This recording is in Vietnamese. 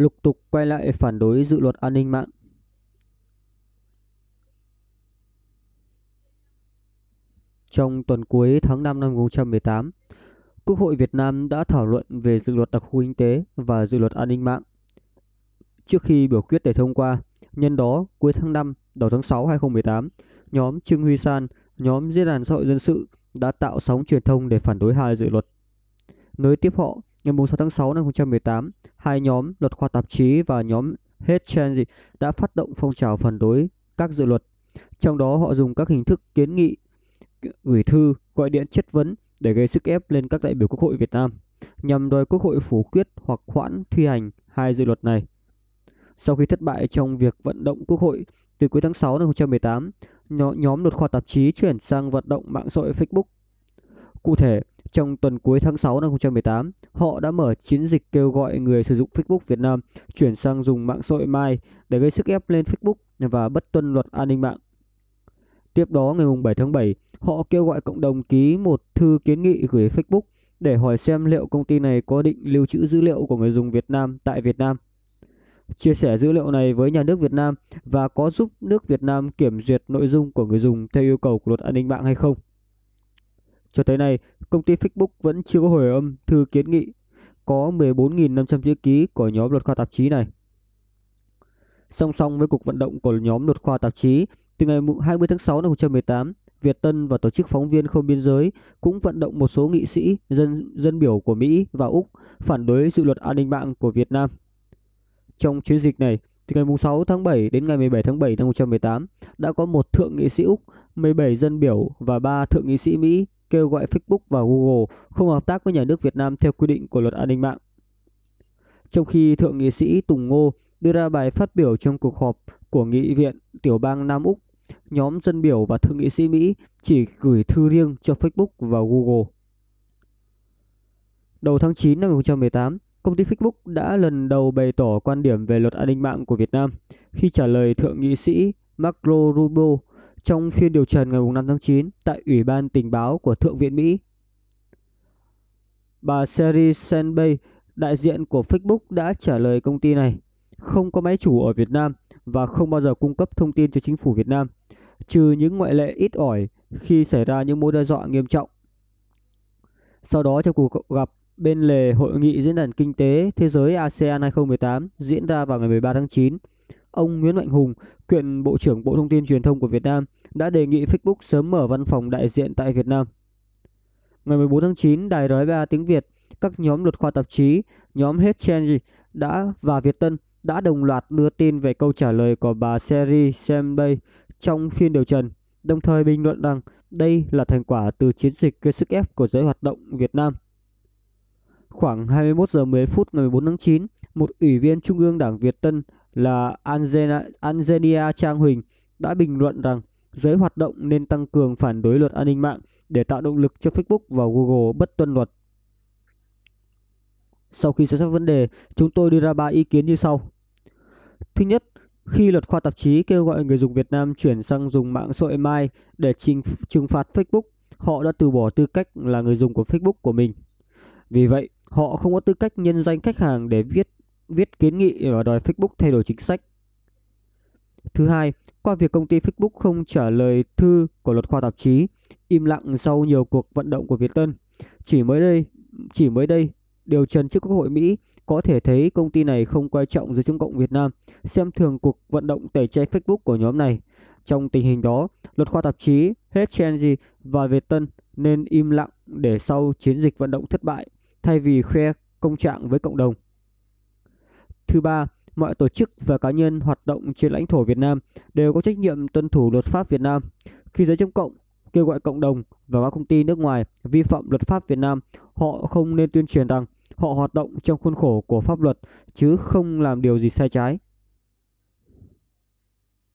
lục tục quay lại phản đối dự luật an ninh mạng. Trong tuần cuối tháng 5 năm 2018, Quốc hội Việt Nam đã thảo luận về dự luật đặc khu kinh tế và dự luật an ninh mạng. Trước khi biểu quyết để thông qua, nhân đó cuối tháng 5, đầu tháng 6 2018, nhóm Trương Huy San, nhóm Diễn đàn xã hội dân sự đã tạo sóng truyền thông để phản đối hai dự luật. Nối tiếp họ, ngày 6 tháng 6 năm 2018, hai nhóm luật khoa tạp chí và nhóm Hate Change đã phát động phong trào phản đối các dự luật. Trong đó họ dùng các hình thức kiến nghị, gửi thư, gọi điện chất vấn để gây sức ép lên các đại biểu Quốc hội Việt Nam nhằm đòi Quốc hội phủ quyết hoặc hoãn thi hành hai dự luật này. Sau khi thất bại trong việc vận động Quốc hội từ cuối tháng 6 năm 2018, nhóm luật khoa tạp chí chuyển sang vận động mạng xã hội Facebook. Cụ thể, trong tuần cuối tháng 6 năm 2018, họ đã mở chiến dịch kêu gọi người sử dụng Facebook Việt Nam chuyển sang dùng mạng xã hội Mai để gây sức ép lên Facebook và bất tuân luật an ninh mạng. Tiếp đó ngày 7 tháng 7, họ kêu gọi cộng đồng ký một thư kiến nghị gửi Facebook để hỏi xem liệu công ty này có định lưu trữ dữ liệu của người dùng Việt Nam tại Việt Nam. Chia sẻ dữ liệu này với nhà nước Việt Nam và có giúp nước Việt Nam kiểm duyệt nội dung của người dùng theo yêu cầu của luật an ninh mạng hay không. Cho tới nay, công ty Facebook vẫn chưa có hồi âm thư kiến nghị có 14.500 chữ ký của nhóm luật khoa tạp chí này. Song song với cuộc vận động của nhóm luật khoa tạp chí, từ ngày 20 tháng 6 năm 2018, Việt Tân và tổ chức phóng viên không biên giới cũng vận động một số nghị sĩ, dân dân biểu của Mỹ và Úc phản đối dự luật an ninh mạng của Việt Nam. Trong chiến dịch này, từ ngày 6 tháng 7 đến ngày 17 tháng 7 năm 2018, đã có một thượng nghị sĩ Úc, 17 dân biểu và 3 thượng nghị sĩ Mỹ kêu gọi Facebook và Google không hợp tác với nhà nước Việt Nam theo quy định của luật an ninh mạng. Trong khi Thượng nghị sĩ Tùng Ngô đưa ra bài phát biểu trong cuộc họp của Nghị viện tiểu bang Nam Úc, nhóm dân biểu và thượng nghị sĩ Mỹ chỉ gửi thư riêng cho Facebook và Google. Đầu tháng 9 năm 2018, công ty Facebook đã lần đầu bày tỏ quan điểm về luật an ninh mạng của Việt Nam khi trả lời thượng nghị sĩ Marco Rubio trong phiên điều trần ngày 5 tháng 9 tại Ủy ban Tình báo của Thượng viện Mỹ. Bà Sherry Sandbay, đại diện của Facebook đã trả lời công ty này không có máy chủ ở Việt Nam và không bao giờ cung cấp thông tin cho chính phủ Việt Nam, trừ những ngoại lệ ít ỏi khi xảy ra những mối đe dọa nghiêm trọng. Sau đó trong cuộc gặp bên lề Hội nghị Diễn đàn Kinh tế Thế giới ASEAN 2018 diễn ra vào ngày 13 tháng 9, ông Nguyễn Mạnh Hùng, quyền Bộ trưởng Bộ Thông tin Truyền thông của Việt Nam, đã đề nghị Facebook sớm mở văn phòng đại diện tại Việt Nam. Ngày 14 tháng 9, Đài RFA tiếng Việt, các nhóm luật khoa tạp chí, nhóm Hết Change đã và Việt Tân đã đồng loạt đưa tin về câu trả lời của bà Sherry Sembay trong phiên điều trần, đồng thời bình luận rằng đây là thành quả từ chiến dịch gây sức ép của giới hoạt động Việt Nam. Khoảng 21 giờ 10 phút ngày 14 tháng 9, một ủy viên Trung ương Đảng Việt Tân là Angelia Trang Huỳnh đã bình luận rằng giới hoạt động nên tăng cường phản đối luật an ninh mạng để tạo động lực cho Facebook và Google bất tuân luật. Sau khi xem xét vấn đề, chúng tôi đưa ra ba ý kiến như sau. Thứ nhất, khi luật khoa tạp chí kêu gọi người dùng Việt Nam chuyển sang dùng mạng xã hội Mai để trình, trừng phạt Facebook, họ đã từ bỏ tư cách là người dùng của Facebook của mình. Vì vậy, họ không có tư cách nhân danh khách hàng để viết viết kiến nghị và đòi Facebook thay đổi chính sách. Thứ hai, qua việc công ty Facebook không trả lời thư của luật khoa tạp chí, im lặng sau nhiều cuộc vận động của Việt Tân. Chỉ mới đây, chỉ mới đây, điều trần trước Quốc hội Mỹ có thể thấy công ty này không quan trọng dưới Trung Cộng Việt Nam, xem thường cuộc vận động tẩy chay Facebook của nhóm này. Trong tình hình đó, luật khoa tạp chí, Hedge và Việt Tân nên im lặng để sau chiến dịch vận động thất bại, thay vì khoe công trạng với cộng đồng. Thứ ba, mọi tổ chức và cá nhân hoạt động trên lãnh thổ Việt Nam đều có trách nhiệm tuân thủ luật pháp Việt Nam. Khi giới chống cộng kêu gọi cộng đồng và các công ty nước ngoài vi phạm luật pháp Việt Nam, họ không nên tuyên truyền rằng họ hoạt động trong khuôn khổ của pháp luật chứ không làm điều gì sai trái.